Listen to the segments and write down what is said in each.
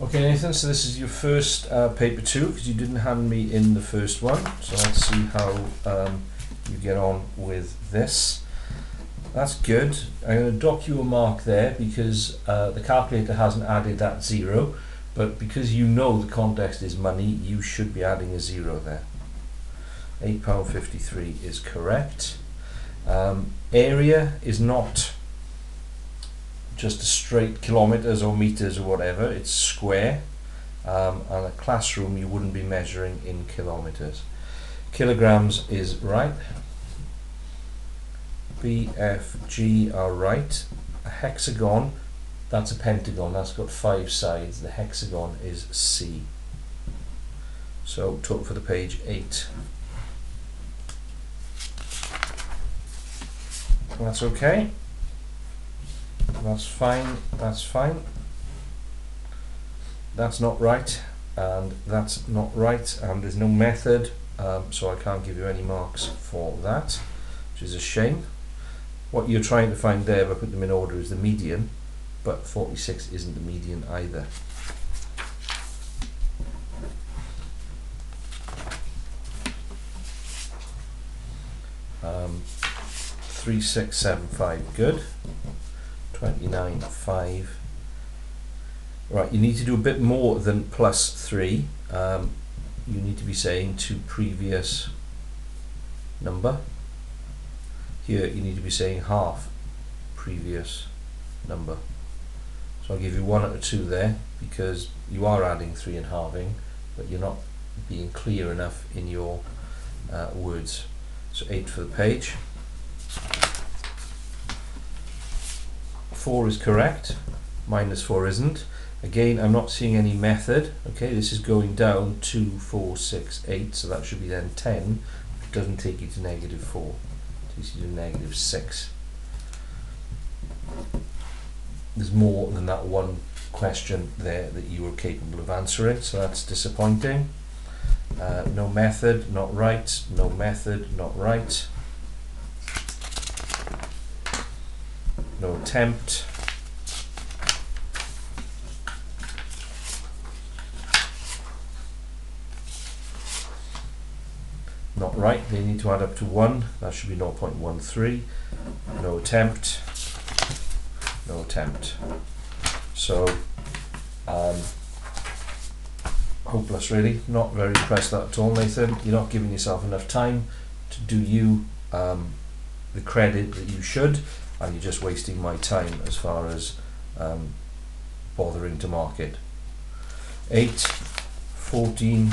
Okay, Nathan, so this is your first uh, paper two because you didn't hand me in the first one. So let's see how um, you get on with this. That's good. I'm going to dock you a mark there because uh, the calculator hasn't added that zero, but because you know the context is money, you should be adding a zero there. £8.53 is correct. Um, area is not just a straight kilometers or meters or whatever, it's square. Um, and a classroom you wouldn't be measuring in kilometers. Kilograms is right. B, F, G are right. A hexagon, that's a pentagon, that's got five sides. The hexagon is C. So total for the page 8. That's okay. That's fine, that's fine. That's not right, and that's not right, and there's no method, um, so I can't give you any marks for that, which is a shame. What you're trying to find there, if I put them in order, is the median, but 46 isn't the median either. Um, 3675, good. 29, 5. Right, you need to do a bit more than plus 3. Um, you need to be saying to previous number. Here you need to be saying half previous number. So I'll give you 1 out of 2 there because you are adding 3 and halving but you're not being clear enough in your uh, words. So 8 for the page. 4 is correct, minus 4 isn't. Again, I'm not seeing any method. Okay, this is going down 2, 4, 6, 8, so that should be then 10. It doesn't take you to negative 4. It takes you to negative 6. There's more than that one question there that you were capable of answering, so that's disappointing. Uh, no method, not right. No method, not right. No attempt. Not right, they need to add up to 1, that should be 0.13. No attempt, no attempt. So, um, hopeless really, not very impressed at all Nathan. You're not giving yourself enough time to do you um, the credit that you should and you're just wasting my time as far as um, bothering to mark it. 8, 14,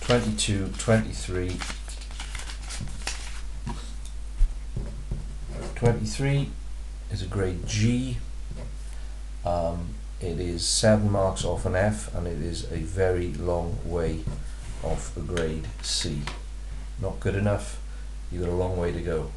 22, 23, 23 is a grade G. Um, it is 7 marks off an F and it is a very long way off a grade C. Not good enough, you've got a long way to go.